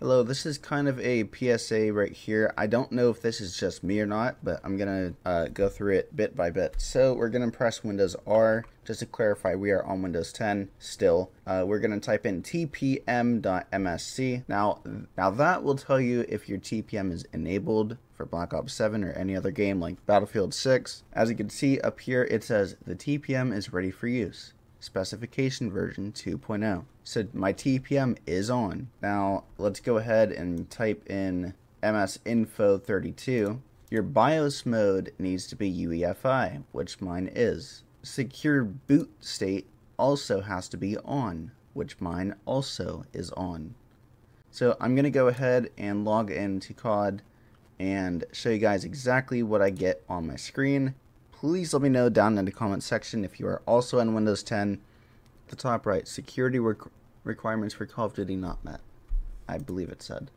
Hello, this is kind of a PSA right here. I don't know if this is just me or not, but I'm going to uh, go through it bit by bit. So we're going to press Windows R. Just to clarify, we are on Windows 10 still. Uh, we're going to type in tpm.msc. Now, now that will tell you if your TPM is enabled for Black Ops 7 or any other game like Battlefield 6. As you can see up here, it says the TPM is ready for use specification version 2.0. So my TPM is on. Now let's go ahead and type in msinfo32. Your BIOS mode needs to be UEFI, which mine is. Secure boot state also has to be on, which mine also is on. So I'm going to go ahead and log into COD and show you guys exactly what I get on my screen Please let me know down in the comment section if you are also on Windows 10. the top right, security requirements for Call of Duty not met. I believe it said.